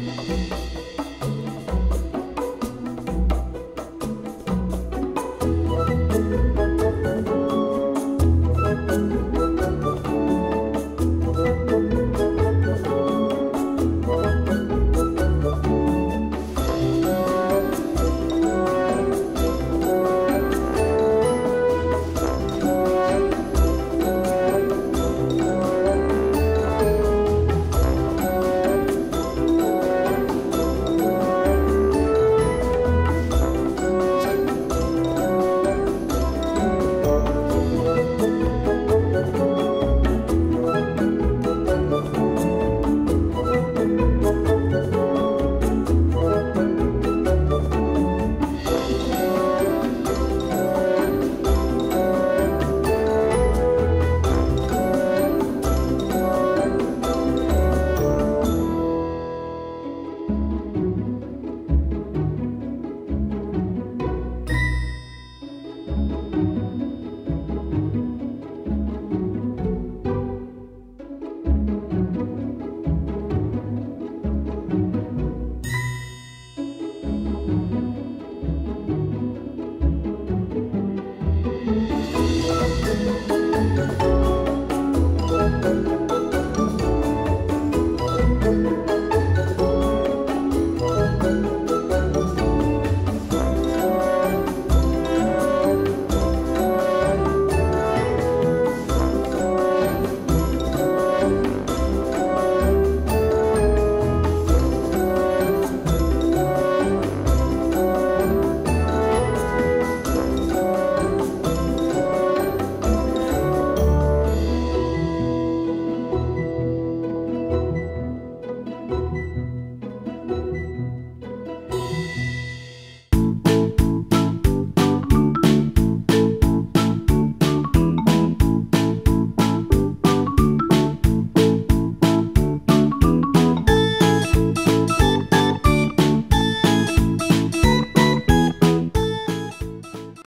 Música